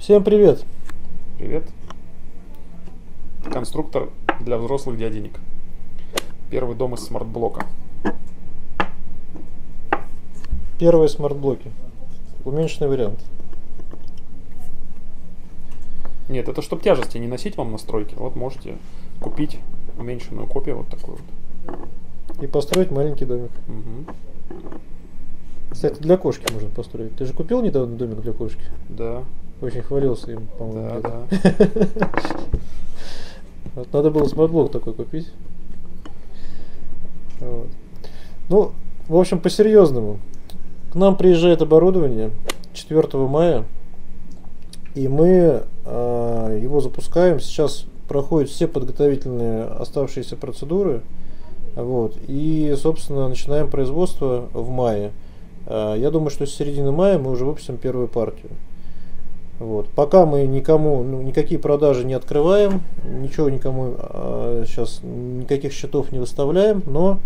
Всем привет! Привет. Конструктор для взрослых дяденек. Первый дом из смарт-блока. Первые смарт-блоки. Уменьшенный вариант. Нет, это чтобы тяжести не носить вам на стройке. Вот можете купить уменьшенную копию вот такую вот. И построить маленький домик. Мгм. Кстати, для кошки можно построить. Ты же купил недавно домик для кошки? Да, Очень хвалился им, по-моему. да, да. Вот надо было смарт-блок такой купить. Вот. Ну, в общем, по-серьезному. К нам приезжает оборудование 4 мая, и мы а, его запускаем. Сейчас проходят все подготовительные оставшиеся процедуры. Вот, и, собственно, начинаем производство в мае. А, Я думаю, что с середины мая мы уже выпустим первую партию. Вот. Пока мы никому, ну, никакие продажи не открываем, ничего никому сейчас, никаких счетов не выставляем, но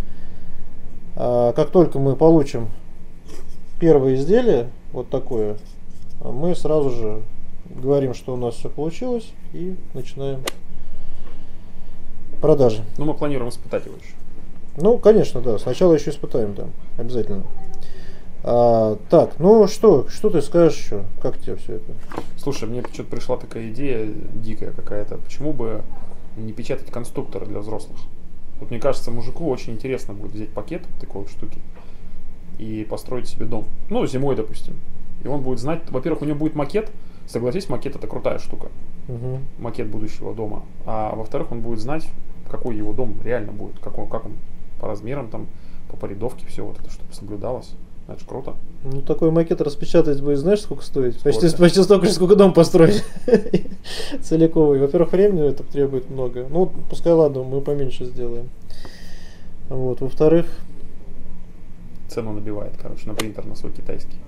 а, как только мы получим первое изделие, вот такое, а, мы сразу же говорим, что у нас все получилось и начинаем продажи. Ну, мы планируем испытать его еще. Ну, конечно, да. Сначала еще испытаем, да, обязательно. А, так, ну что, что ты скажешь еще? Как тебе все это? Слушай, мне что-то пришла такая идея дикая какая-то. Почему бы не печатать конструкторы для взрослых? Вот мне кажется, мужику очень интересно будет взять пакет такой вот штуки и построить себе дом. Ну, зимой, допустим. И он будет знать, во-первых, у него будет макет. Согласись, макет это крутая штука. Мгм. Макет будущего дома. А во-вторых, он будет знать, какой его дом реально будет. Как он, как он по размерам, там, по порядовке, все вот это, чтобы соблюдалось. Это же круто. Ну, такой макет распечатать будет, знаешь, сколько стоит? Почти, Сколько? почти столько же, сколько дом построить. Целиковый. Во-первых, времени это требует много. Ну, пускай ладно, мы поменьше сделаем. Вот. Во-вторых, Цену набивает, короче, на принтер на свой китайский.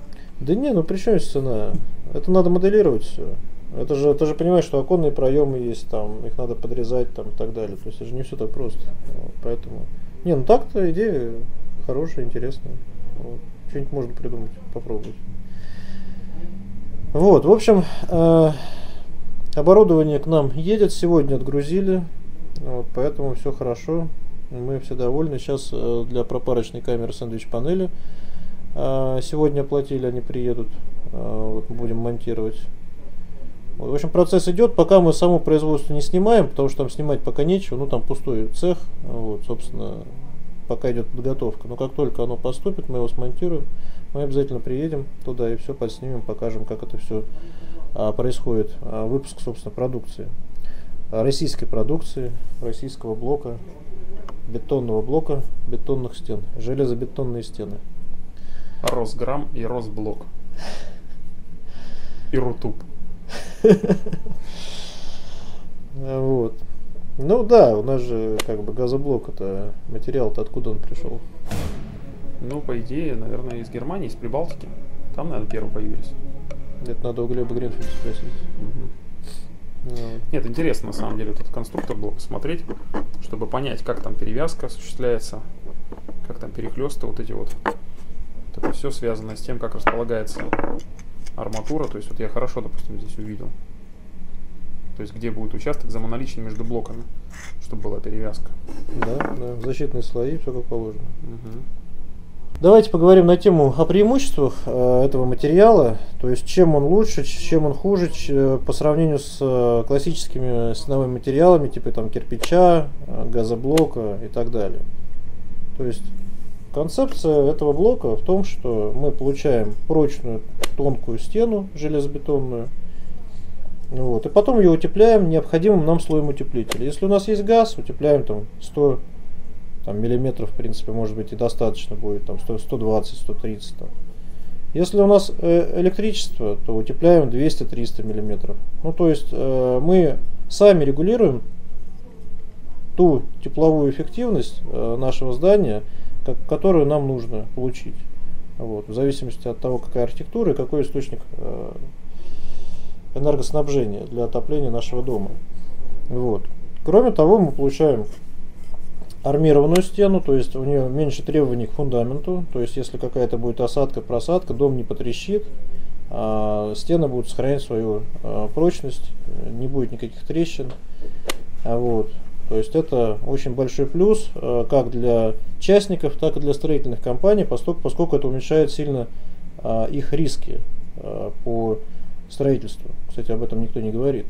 да не, ну при чем цена? Это надо моделировать все. Это же, ты же понимаешь, что оконные проемы есть, там, их надо подрезать там, и так далее. То есть это же не все так просто. Вот, поэтому. Не, ну так-то идея хорошая, интересная. Вот. Что-нибудь можно придумать, попробовать. Вот, в общем, э, оборудование к нам едет, сегодня отгрузили, вот, поэтому все хорошо, мы все довольны. Сейчас э, для пропарочной камеры сэндвич-панели э, сегодня оплатили, они приедут, э, вот, будем монтировать. Вот, в общем, процесс идет, пока мы само производство не снимаем, потому что там снимать пока нечего, ну там пустой цех, вот, собственно, пока идет подготовка. Но как только оно поступит, мы его смонтируем, мы обязательно приедем туда и все подснимем, покажем, как это все происходит. А, выпуск, собственно, продукции. А, Российской продукции, российского блока, бетонного блока, бетонных стен, железобетонные стены. Росграмм и Росблок. И Рутуб. А, Вот. Ну да, у нас же как бы газоблок это материал-то откуда он пришел? Ну, по идее, наверное, из Германии, из Прибалтики. Там, наверное, первые появились. Это надо у Глеба Гринфельда спросить. Мгм. Вот. Нет, интересно на самом деле этот конструктор был посмотреть, чтобы понять, как там перевязка осуществляется, как там перехлесты, вот эти вот. Это все связано с тем, как располагается арматура. То есть вот я хорошо, допустим, здесь увидел. То есть где будет участок замоналичен между блоками, чтобы была перевязка. Да, да, защитные слои, все как положено. Мгм. Давайте поговорим на тему о преимуществах э, этого материала, то есть чем он лучше, чем он хуже ч- э, по сравнению с э, классическими стеновыми материалами, типа там кирпича, э, газоблока и так далее. То есть концепция этого блока в том, что мы получаем прочную тонкую стену железобетонную, вот, и потом ее утепляем необходимым нам слоем утеплителя. Если у нас есть газ, утепляем там 100 там, миллиметров, в принципе, может быть и достаточно будет, там 100, 120, 130. Там. Если у нас э, электричество, то утепляем 200-300 миллиметров. Ну, то есть э, мы сами регулируем ту тепловую эффективность э, нашего здания, как, которую нам нужно получить. Вот, в зависимости от того, какая архитектура и какой источник э, энергоснабжения для отопления нашего дома. Вот. Кроме того, мы получаем армированную стену, то есть у нее меньше требований к фундаменту, то есть если какая-то будет осадка, просадка, дом не потрещит, а стены будут сохранять свою а, прочность, не будет никаких трещин. А вот. То есть это очень большой плюс а, как для частников, так и для строительных компаний, поскольку, поскольку это уменьшает сильно а, их риски а, по строительству. Кстати, об этом никто не говорит.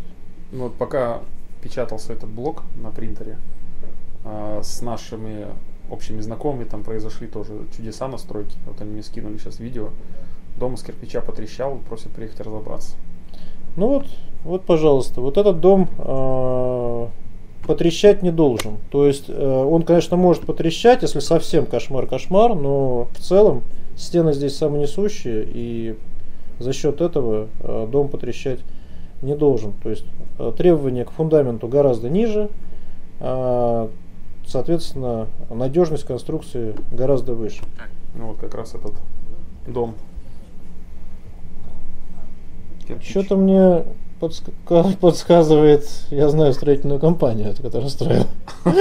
Ну, вот пока печатался этот блок на принтере, а, с нашими общими знакомыми там произошли тоже чудеса на стройке. Вот они мне скинули сейчас видео. Дом из кирпича потрещал, просят приехать разобраться. Ну вот, вот, пожалуйста, вот этот дом э, потрещать не должен. То есть э, он, конечно, может потрещать, если совсем кошмар-кошмар, но в целом стены здесь самонесущие, и за счет этого э, дом потрещать не должен. То есть э, требования к фундаменту гораздо ниже, э, соответственно, надежность конструкции гораздо выше. Ну вот как раз этот дом. Что-то мне подска- подсказывает, я знаю строительную компанию, эту, которую строил.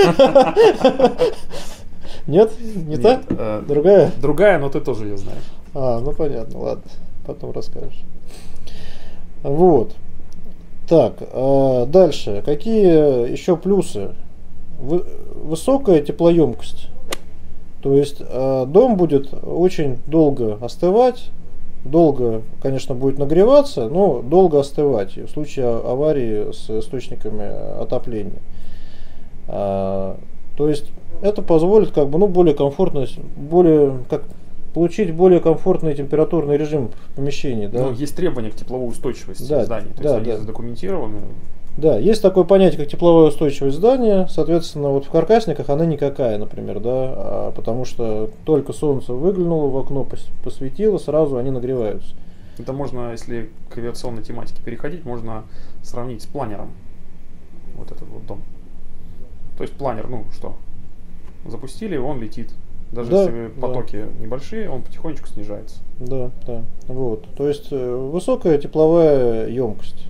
Нет? Не та? э, Другая? Другая, но ты тоже ее знаешь. А, ну понятно, ладно, потом расскажешь. Вот. Так, а, дальше. Какие еще плюсы? Вы- высокая теплоемкость. То есть а, дом будет очень долго остывать, долго, конечно, будет нагреваться, но долго остывать в случае а- аварии с источниками отопления. А, то есть это позволит как бы ну более комфортно, более как получить более комфортный температурный режим в помещении, да? Ну, есть требования к тепловой устойчивости Да, зданий. То да, есть они да. задокументированы. Да, есть такое понятие, как тепловая устойчивость здания. Соответственно, вот в каркасниках она никакая, например, да, а потому что только солнце выглянуло в окно, пос- посветило, сразу они нагреваются. Это можно, если к авиационной тематике переходить, можно сравнить с планером. Вот этот вот дом. То есть планер, ну что, запустили, он летит. Даже Да, если да. потоки небольшие, он потихонечку снижается. Да, да. Вот. То есть э, высокая тепловая емкость.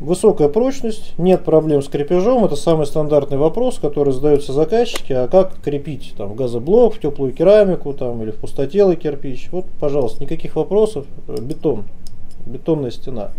Высокая прочность, нет проблем с крепежом. Это самый стандартный вопрос, который задаются заказчики. А как крепить там, в газоблок, в теплую керамику там, или в пустотелый кирпич? Вот, пожалуйста, никаких вопросов. Бетон, бетонная стена.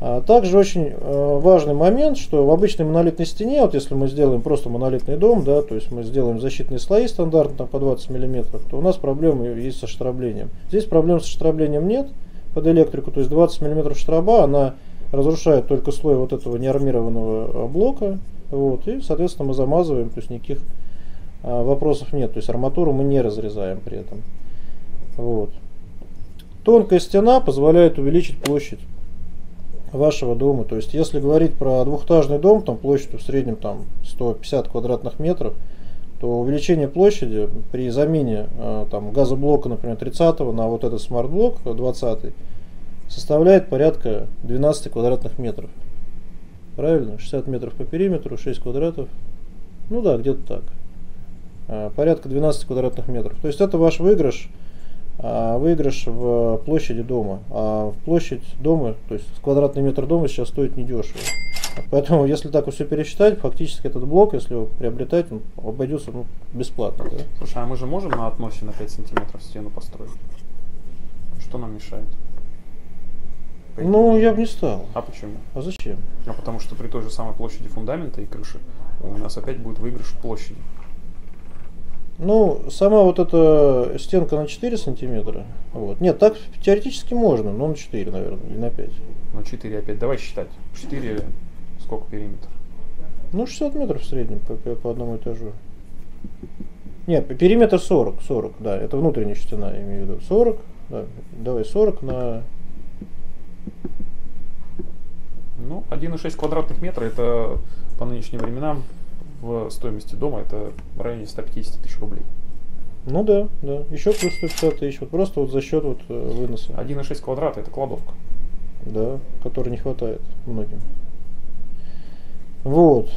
А также очень э, важный момент, что в обычной монолитной стене, вот если мы сделаем просто монолитный дом, да, то есть мы сделаем защитные слои стандартно по 20 мм, то у нас проблемы есть со штраблением. Здесь проблем со штраблением нет под электрику, то есть 20 мм штраба, она разрушает только слой вот этого неармированного э, блока, вот, и, соответственно, мы замазываем, то есть никаких а, вопросов нет, то есть арматуру мы не разрезаем при этом. Вот. Тонкая стена позволяет увеличить площадь вашего дома. То есть, если говорить про двухэтажный дом, там площадью в среднем там 150 квадратных метров, то увеличение площади при замене э, там, газоблока, например, 30 на вот этот смарт-блок 20 составляет порядка 12 квадратных метров. Правильно? 60 метров по периметру, 6 квадратов. Ну да, где-то так. Э, Порядка 12 квадратных метров. То есть это ваш выигрыш выигрыш в площади дома. А в площадь дома, то есть квадратный метр дома сейчас стоит недешево. Поэтому, если так все пересчитать, фактически этот блок, если его приобретать, он обойдется ну, бесплатно. Да? Слушай, а мы же можем на относе на 5 сантиметров стену построить? Что нам мешает? Ну, я бы не стал. А почему? А зачем? А потому что при той же самой площади фундамента и крыши у нас опять будет выигрыш в площади. Ну, сама вот эта стенка на 4 сантиметра. Вот. Нет, так теоретически можно, но на 4, наверное, или на 5. Ну, 4 опять. Давай считать. 4 сколько периметр? Ну, 60 метров в среднем по, по- одному этажу. Нет, периметр 40, 40, да, это внутренняя стена, я имею в виду. 40, да, давай 40 на... Ну, 1,6 квадратных метра это по нынешним временам в стоимости дома это в районе 150 тысяч рублей. Ну да, да, еще плюс 150 тысяч, вот просто вот за счет вот э, выноса, 1,6 квадрата это кладовка. да, который не хватает многим. Вот.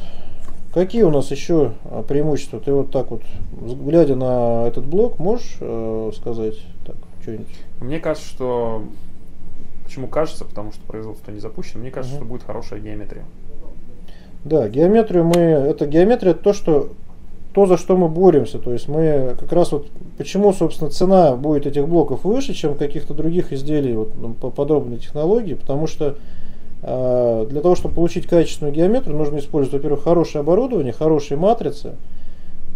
Какие у нас еще а, преимущества? Ты вот так вот, глядя на этот блок, можешь э, сказать так, что-нибудь? Мне кажется, что... Почему кажется? Потому что производство не запущено. Мне кажется, Мгм. что будет хорошая геометрия. Да, геометрию мы. Это геометрия то, что то, за что мы боремся. То есть мы как раз вот почему, собственно, цена будет этих блоков выше, чем каких-то других изделий вот, ну, по подобной технологии, потому что э, для того, чтобы получить качественную геометрию, нужно использовать, во-первых, хорошее оборудование, хорошие матрицы,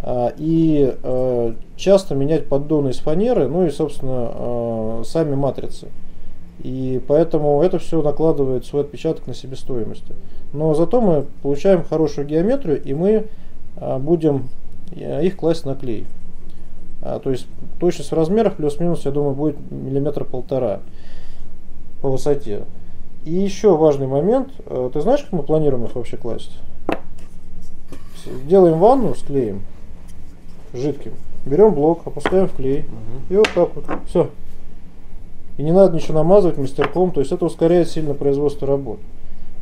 э, и э, часто менять поддоны из фанеры, ну и, собственно, э, сами матрицы. И поэтому это все накладывает свой отпечаток на себестоимости. Но зато мы получаем хорошую геометрию, и мы а, будем а, их класть на клей. А, то есть точность в размерах плюс-минус, я думаю, будет миллиметр полтора по высоте. И еще важный момент. Ты знаешь, как мы планируем их вообще класть? Делаем ванну с клеем жидким. Берем блок, опускаем в клей. Угу. И вот так вот. Все. И не надо ничего намазывать мастерком, то есть это ускоряет сильно производство работ.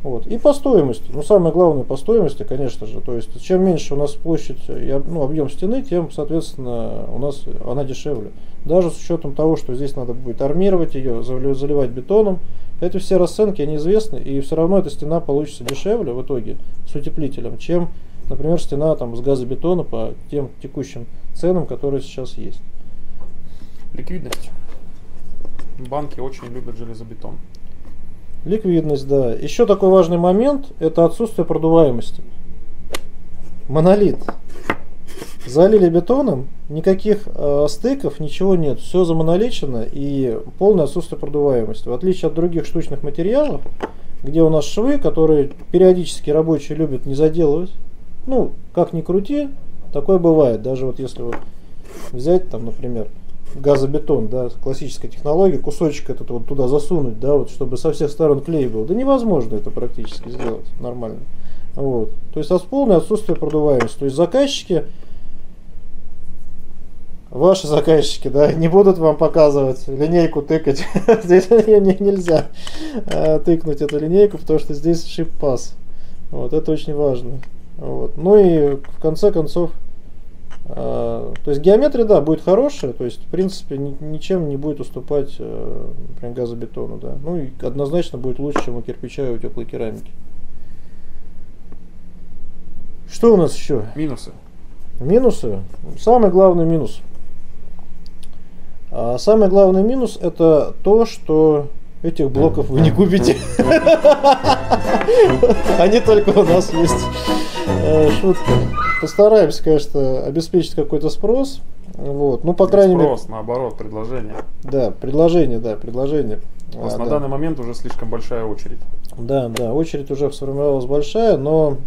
Вот. И по стоимости. Ну, самое главное по стоимости, конечно же. То есть, чем меньше у нас площадь, ну, объем стены, тем, соответственно, у нас она дешевле. Даже с учетом того, что здесь надо будет армировать ее, заливать бетоном. Это все расценки, они известны, и все равно эта стена получится дешевле в итоге с утеплителем, чем, например, стена там, с газобетона по тем текущим ценам, которые сейчас есть. Ликвидность. Банки очень любят железобетон. Ликвидность, да. Еще такой важный момент – это отсутствие продуваемости. Монолит. Залили бетоном, никаких э, стыков, ничего нет. Все замоноличено и полное отсутствие продуваемости. В отличие от других штучных материалов, где у нас швы, которые периодически рабочие любят не заделывать. Ну, как ни крути, такое бывает. Даже вот если вот взять там, например, газобетон, да, классическая технология, кусочек этот вот туда засунуть, да, вот, чтобы со всех сторон клей был. Да невозможно это практически сделать нормально. Вот. То есть полное отсутствие продуваемости. То есть заказчики, ваши заказчики, да, не будут вам показывать линейку тыкать. здесь нельзя э, тыкнуть эту линейку, потому что здесь шип пас. Вот, это очень важно. Вот. Ну и в конце концов, а, то есть геометрия, да, будет хорошая, то есть, в принципе, ни, ничем не будет уступать, э, например, газобетону, да. Ну и однозначно будет лучше, чем у кирпича и у теплой керамики. Что у нас еще? Минусы. Минусы. Самый главный минус. А самый главный минус это то, что этих блоков вы не купите. Они только у нас есть. Э, шутка. Постараемся, конечно, обеспечить какой-то спрос. Вот. Ну, по крайней мере. Спрос, наоборот, предложение. Да, предложение, да, предложение. У а, на да. данный момент уже слишком большая очередь. Да, да, очередь уже сформировалась большая, но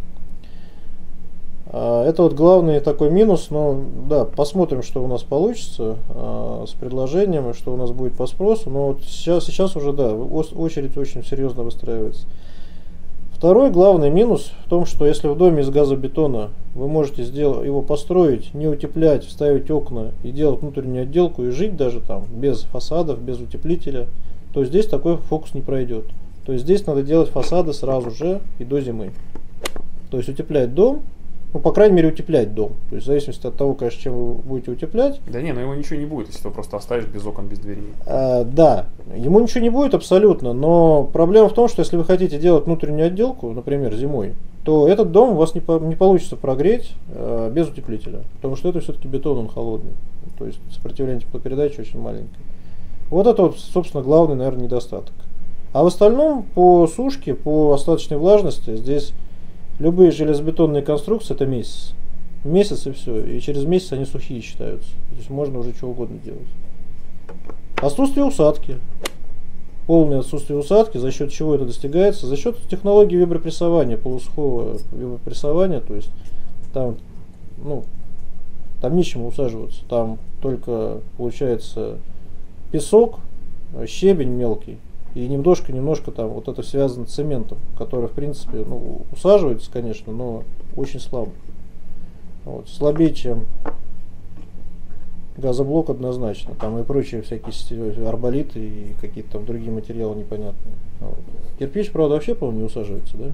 а, это вот главный такой минус, но да, посмотрим, что у нас получится а, с предложением и что у нас будет по спросу. Но вот сейчас, сейчас уже да, очередь очень серьезно выстраивается. Второй главный минус в том, что если в доме из газобетона вы можете сделать, его построить, не утеплять, вставить окна и делать внутреннюю отделку и жить даже там без фасадов, без утеплителя, то здесь такой фокус не пройдет. То есть здесь надо делать фасады сразу же и до зимы. То есть утеплять дом, ну, по крайней мере, утеплять дом. То есть, в зависимости от того, конечно, чем вы будете утеплять. Да не, но ему ничего не будет, если ты просто оставишь без окон, без дверей. А, да, ему ничего не будет абсолютно, но проблема в том, что если вы хотите делать внутреннюю отделку, например, зимой, то этот дом у вас не, по, не получится прогреть э, без утеплителя, потому что это все-таки бетон, он холодный. То есть сопротивление теплопередачи очень маленькое. Вот это, вот, собственно, главный, наверное, недостаток. А в остальном, по сушке, по остаточной влажности, здесь Любые железобетонные конструкции это месяц. Месяц и все. И через месяц они сухие считаются. То есть можно уже что угодно делать. Отсутствие усадки. Полное отсутствие усадки. За счет чего это достигается? За счет технологии вибропрессования, полусухого вибропрессования. То есть там, ну, там нечему усаживаться. Там только получается песок, щебень мелкий и немножко-немножко там вот это связано с цементом, который в принципе ну, усаживается, конечно, но очень слабо. Вот, слабее, чем газоблок однозначно. Там и прочие всякие арболиты и какие-то там другие материалы непонятные. Вот. Кирпич, правда, вообще, по-моему, не усаживается, да?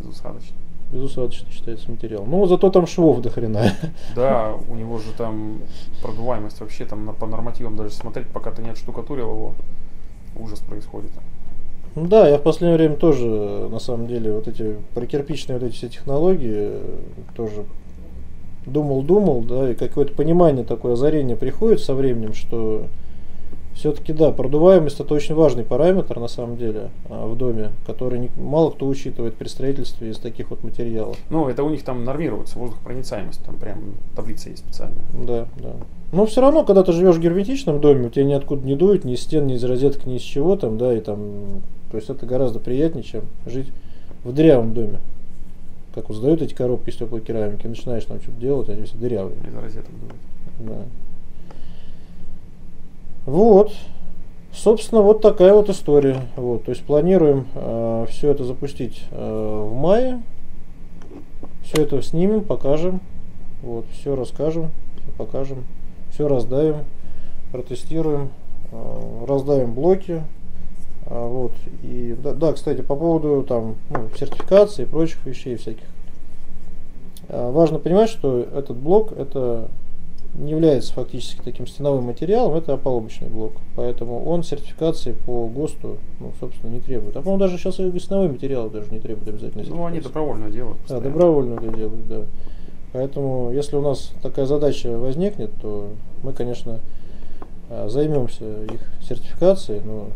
Безусадочно. Безусадочно считается материал. Ну, зато там швов до хрена. Да, у него же там продуваемость вообще там по нормативам даже смотреть, пока ты не отштукатурил его, ужас происходит. Ну да, я в последнее время тоже, на самом деле, вот эти прокирпичные вот эти все технологии тоже думал-думал, да, и какое-то понимание такое, озарение приходит со временем, что все-таки, да, продуваемость это очень важный параметр на самом деле а, в доме, который не, мало кто учитывает при строительстве из таких вот материалов. Ну, это у них там нормируется воздухопроницаемость, там прям таблица есть специальная. Да, да. Но все равно, когда ты живешь в герметичном доме, у тебя ниоткуда не дует, ни из стен, ни из розеток, ни из чего там, да, и там, то есть это гораздо приятнее, чем жить в дырявом доме. Как вот сдают эти коробки из теплой керамики, начинаешь там что-то делать, они все дырявые. Из розеток дует. Да. Вот. Собственно, вот такая вот история. Вот, то есть планируем э, все это запустить э, в мае. Все это снимем, покажем. Вот, все расскажем, всё покажем, все раздавим, протестируем, э, раздавим блоки. А, вот. И да, да, кстати, по поводу там ну, сертификации и прочих вещей всяких. А, важно понимать, что этот блок это не является фактически таким стеновым материалом, это опалубочный блок. Поэтому он сертификации по ГОСТу, ну, собственно, не требует. А по-моему, даже сейчас и стеновые материалы даже не требуют обязательно Ну, они добровольно делают. Да, постоянно. добровольно это делают, да. Поэтому, если у нас такая задача возникнет, то мы, конечно, а, займемся их сертификацией, но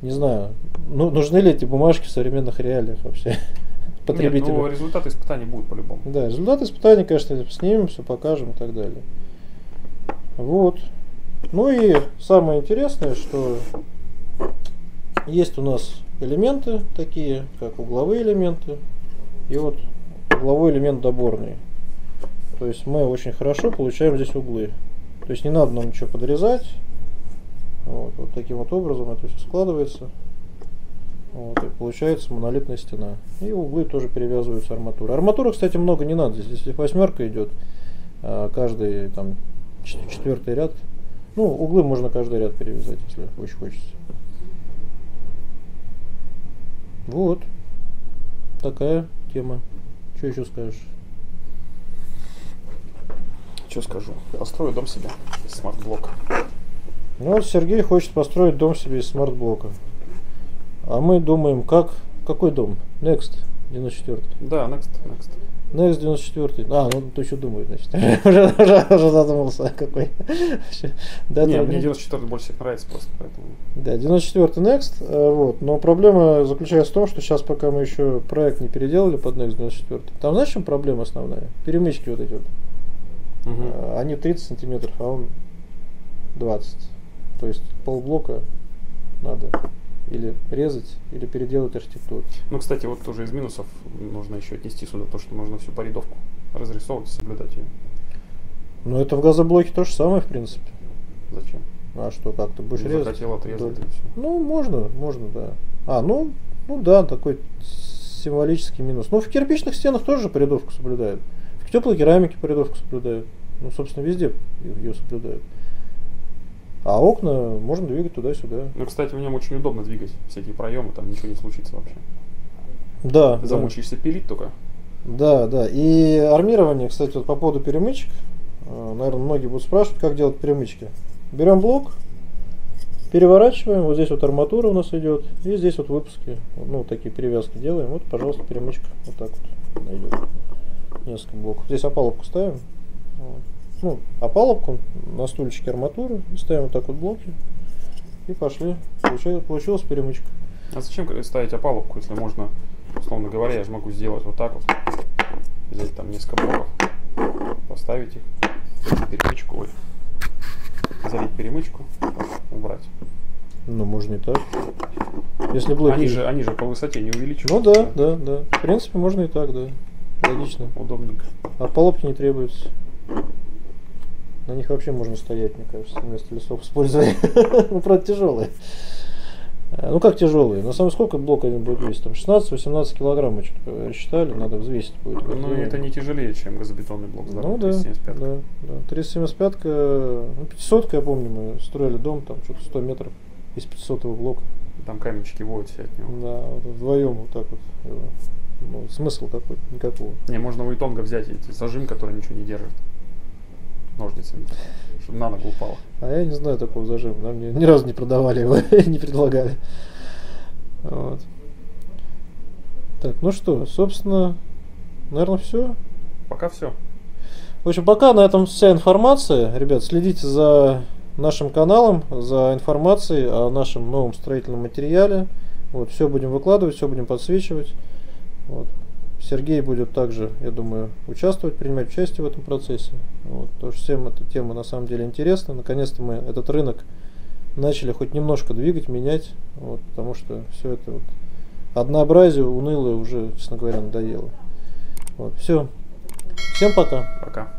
не знаю, ну, нужны ли эти бумажки в современных реалиях вообще Нет, потребителю. ну, результаты испытаний будут по-любому. Да, результаты испытаний, конечно, снимем, все покажем и так далее. Вот. Ну и самое интересное, что есть у нас элементы такие, как угловые элементы, и вот угловой элемент доборный. То есть мы очень хорошо получаем здесь углы. То есть не надо нам ничего подрезать. Вот, вот таким вот образом это все складывается. Вот, и получается монолитная стена. И углы тоже перевязываются арматурой. Арматуры, кстати, много не надо. Здесь, если восьмерка идет, а, каждый там чет- четвертый ряд. Ну, углы можно каждый ряд перевязать, если очень хочется. Вот. Такая тема. Что еще скажешь? Что скажу? Построю дом себе из смарт-блока. Ну вот Сергей хочет построить дом себе из смарт-блока. А мы думаем, как... Какой дом? Next 94. Да, next, next. Next 94. А, ну ты еще думает, значит. уже, уже, уже задумался, какой. да, Не, мне 94 больше нравится просто, поэтому... Да, 94 Next, э, вот. Но проблема заключается в том, что сейчас, пока мы еще проект не переделали под Next 94, там знаешь, чем проблема основная? Перемычки вот эти вот. Э, Они 30 сантиметров, а он 20. То есть полблока надо или резать, или переделать архитектуру. Ну, кстати, вот тоже из минусов нужно еще отнести сюда то, что нужно всю порядовку разрисовывать, соблюдать ее. Но это в газоблоке то же самое, в принципе. Зачем? А что, как ты будешь резать? Захотел отрезать и все. Ну, можно, можно, да. А, ну, ну да, такой символический минус. Ну, в кирпичных стенах тоже порядовку соблюдают. В теплой керамике порядовку соблюдают. Ну, собственно, везде ее соблюдают. А окна можно двигать туда-сюда. Ну, кстати, в нем очень удобно двигать всякие проемы, там ничего не случится вообще. Да, да. Замучаешься пилить только. Да, да. И армирование, кстати, вот по поводу перемычек, наверное, многие будут спрашивать, как делать перемычки. Берем блок, переворачиваем, вот здесь вот арматура у нас идет, и здесь вот выпуски, ну, вот такие перевязки делаем. Вот, пожалуйста, перемычка вот так вот она идет. Несколько блоков. Здесь опалубку ставим. Вот. Ну, опалубку на стульчике арматуры, ставим вот так вот блоки. И пошли. Получилась, получилась перемычка. А зачем ставить опалубку, если можно, условно говоря, я же могу сделать вот так вот. Взять там несколько блоков, поставить их, перемычку, ой, залить перемычку, убрать. Ну, можно и так. Если блоки... Они же, они же по высоте не Ну увеличиваются. да, да, да. В принципе, можно и так, да. Логично. Удобненько. А полопки не требуется. На них вообще можно стоять, мне кажется, вместо лесов использовать. Ну, правда, тяжелые. Э, Ну как тяжелые? На самом сколько блок они будут весить? Там 16-18 килограмм мы что-то рассчитали, надо взвесить будет. Ну, это не тяжелее, чем газобетонный блок Ну здоровый, да, 375. да, да. 375 ну 500 я помню, мы строили дом, там что-то 100 метров из 500 блока. Там каменчики воют все от него. Да, вот вдвоем вот так вот. его. Ну, смысл какой? Никакого. Не, можно у Итонга взять эти зажим, который ничего не держит. Ножницами. Чтобы на ногу упало. А я не знаю такого зажима. Нам ни, ни разу не продавали его, не предлагали. Вот. Так, ну что, собственно, наверное, все. Пока все. В общем, пока на этом вся информация. Ребят, следите за нашим каналом, за информацией о нашем новом строительном материале. Вот, все будем выкладывать, все будем подсвечивать. Вот. Сергей будет также, я думаю, участвовать, принимать участие в этом процессе. Вот, потому что всем эта тема на самом деле интересна. Наконец-то мы этот рынок начали хоть немножко двигать, менять, вот, потому что все это вот однообразие унылое уже, честно говоря, надоело. Вот, все. Всем пока. Пока.